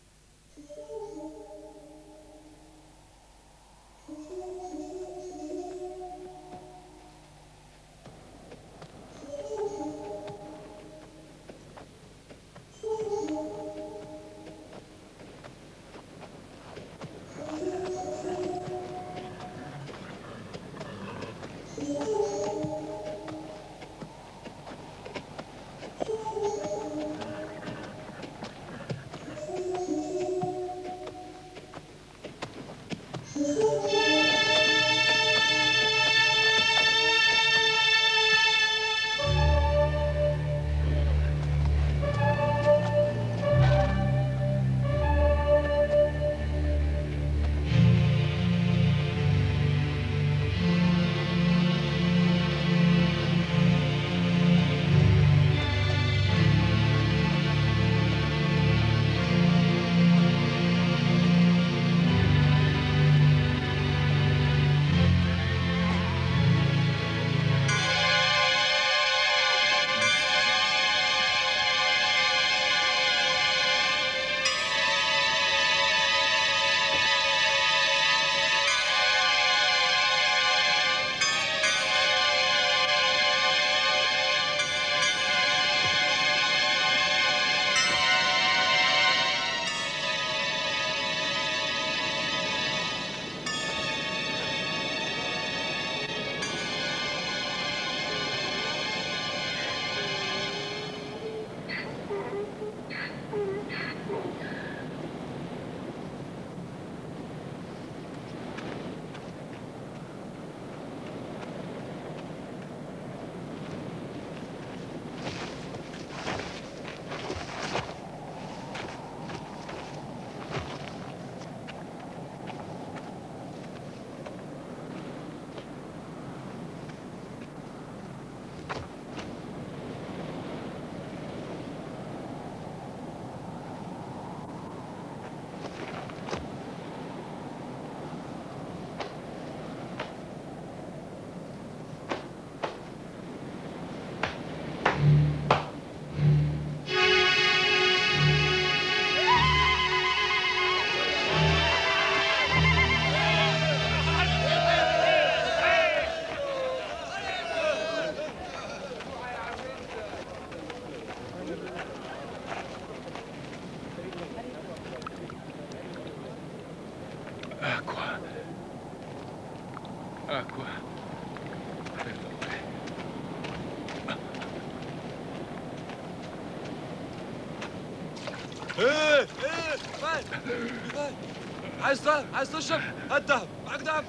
عايز ت- عايز تشرب؟ هات دهب. معاك دهب؟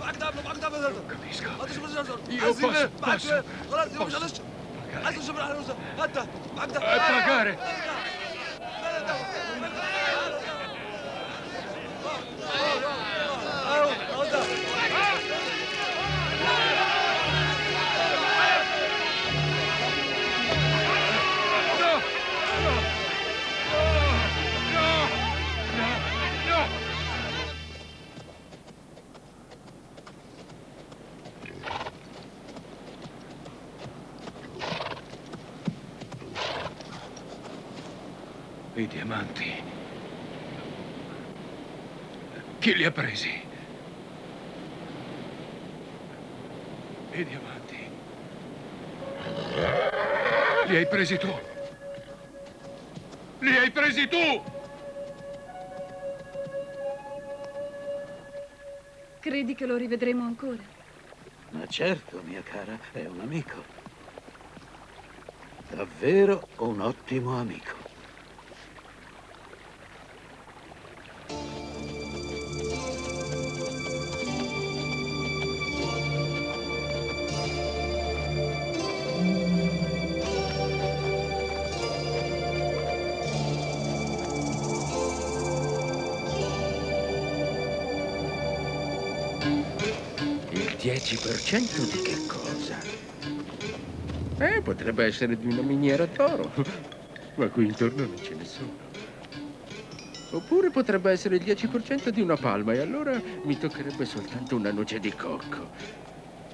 معاك دهب معاك دهب دهب هات Io عايز إيه؟ معاك إيه؟ خلاص يبقى مش هنشرب عايز تشرب إحنا هات دهب. معاك دهب. presi. Vedi avanti. Li hai presi tu. Li hai presi tu! Credi che lo rivedremo ancora? Ma certo, mia cara, è un amico. Davvero un ottimo amico. 10% di che cosa? Eh, potrebbe essere di una miniera d'oro. Ma qui intorno non ce ne sono. Oppure potrebbe essere il 10% di una palma e allora mi toccherebbe soltanto una noce di cocco.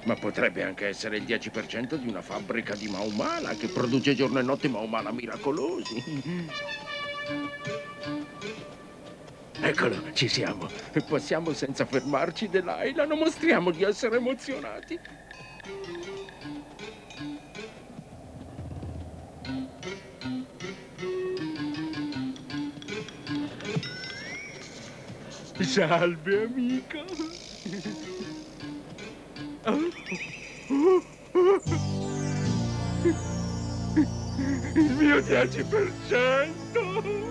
Ma potrebbe anche essere il 10% di una fabbrica di Maumala che produce giorno e notte Maumala miracolosi. Eccolo, ci siamo. Passiamo senza fermarci, Delilah. Non mostriamo di essere emozionati. Salve, amico. Il mio 10%.